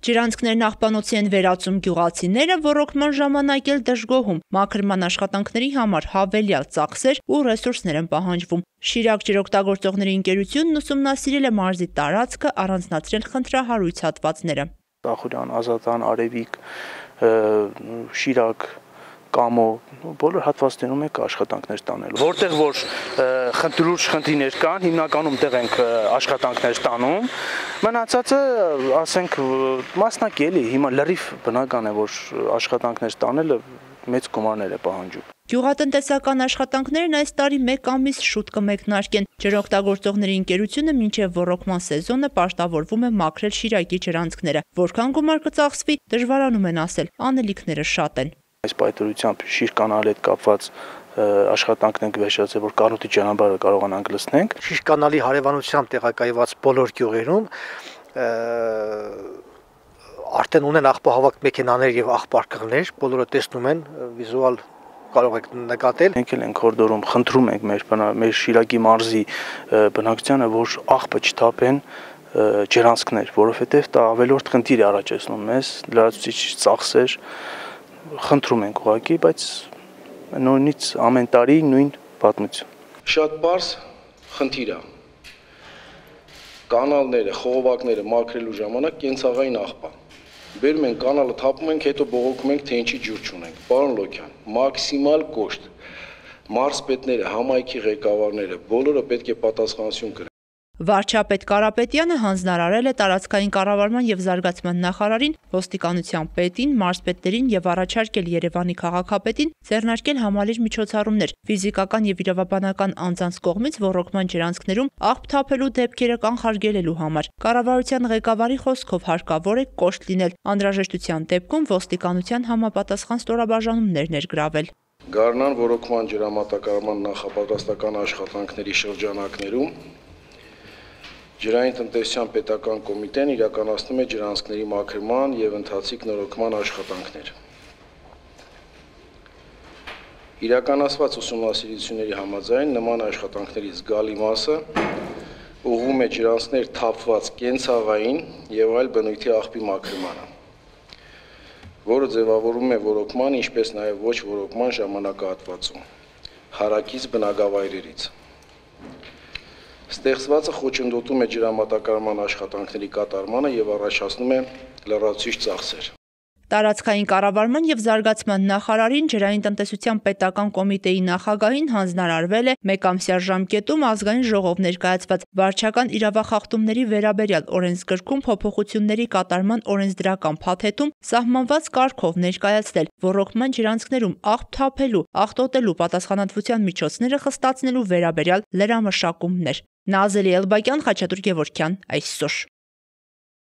Ջրանցքներն աղբանոցի են վերածում գյուղացիները, ռոռոկման ժամանակ էլ դժգոհում։ Մաքրման աշխատանքների համար հավելյալ ծախսեր ու ռեսուրսներ են պահանջվում։ Շիրակ ջրօգտագործողների ընկերությունն ուսումնասիրել է մարզի տարածքը, առանձնացրել խնդրահարույց հատվածները։ Ախուրյան, Ազատան, Արևիկ, Շիրակ, կամո բոլոր հատվածներում եք աշխատանքներ տանել։ Որտեղ որ խնդրուշ խնդիրներ կան, հիմնականում տեղ ենք աշխատանքներ տանում։ Մնացածը, ասենք, մասնակի էլի, հիմա լրիվ բնական է, որ աշխատանքներ տանելը մեծ գումարներ է պահանջում։ Գյուղատնտեսական աշխատանքներն այս տարի 1 ամիս շուտ կմեկնարկեն։ Ջրօգտագործողների ընկերությունը մինչև ռոռոկման սեզոնը պաշտավորվում է մաքրել Շիրակի ջրանցքները։ Որքան գումար կծախսվի, դժվարանում են ասել, անելիքները շատ են։ Այս պայթորությամբ շիր կանալի հետ կապված աշխատանքն ենք վերջացել, որ Կանուտի ճանապարհը կարողանանք լցնենք։ Շիշ կանալի հարևանությամբ տեղակայված բոլոր գյուղերում արդեն ունեն աղբահավաք մեքենաներ եւ աղբարկղներ, բոլորը տեսնում են վիզուալ կարող եք նկատել։ Մենք էլ ենք հորդորում, խնդրում ենք մեր մեր Շիրակի մարզի բնակչությանը, որ աղբը չթափեն ջրանցքներ, որովհետև դա ավելորդ խնդիր է առաջացնում մեզ, լրացուցիչ ծախսեր, խնդրում ենք ուղակի, բայց նույնից ամեն տարի նույն պատմություն։ Շատ པարս խնդիր է։ Կանալները, խողովակները մաքրելու ժամանակ կենցաղային աղբա։ Բերում ենք կանալը, թափում ենք, հետո բողոքում ենք, թե ինչի ջուր չունենք։ Պարոն Լոքյան, մաքսիմալ կոշտ մարզպետները, համայնքի ղեկավարները բոլորը պետք է պատասխանատվություն կրեն Վարչապետ Կարապետյանը հանձնարարել է տարածքային կառավարման եւ զարգացման նախարարին, ոստիկանության պետին, մարզպետներին եւ առաջարկել Երևանի քաղաքապետին ձեռնարկել համալիր միջոցառումներ ֆիզիկական եւ իրավաբանական անձանց կողմից ռոռոկման ջրանցքներում աղբ թափելու դեպքերը կանխարգելելու համար։ Կառավարության ղեկավարի խոսքով հարկավոր է կոշտ լինել, անհրաժեշտության դեպքում ոստիկանության համապատասխան ստորաբաժանումներ ներգրավել։ Գառնան ռոռոկման ջրամատակարարման նախապատրաստական աշխատանքների շրջանակներում Ջրային տնտեսության պետական կոմիտեն իրականացնում է ջրանցքների մաքրման եւ ընթացիկ նորոգման աշխատանքներ։ Իրականացված ուսումնասիրությունների համաձայն նման աշխատանքների զգալի մասը ուղղում է ջրանցքներ թափված կենցաղային եւ այլ բնույթի աղբի մաքրմանը, որը ձևավորում է ռոռոկման, ինչպես նաեւ ոչ ռոռոկման ժամանակահատվածում հարակից բնակավայրերից։ Ստեղծվածը խոչընդոտում է ջրամատակարարման աշխատանքների կատարմանը եւ առաջացնում է լրացուցիչ ծախսեր։ Տարածքային կառավարման եւ զարգացման նախարարին ջրային տնտեսության պետական կոմիտեի նախագահին հանձնարարվել է մեկամսյա ժամկետում ազգային ժողով ներկայացված վարչական իրավախախտումների վերաբերյալ օրենսգրքում փոփոխությունների կատարման օրենսդրական փաթեթում սահմանված կարգով ներկայացնել ռոռոկման ջրանցքներում աղբ թափելու, աղտոտելու պատասխանատվության միջոցները խստացնելու վերաբերյալ լրամշակումներ։ Նազելի Էլբակյան, Խաչատուր Գևորգյան, այսօր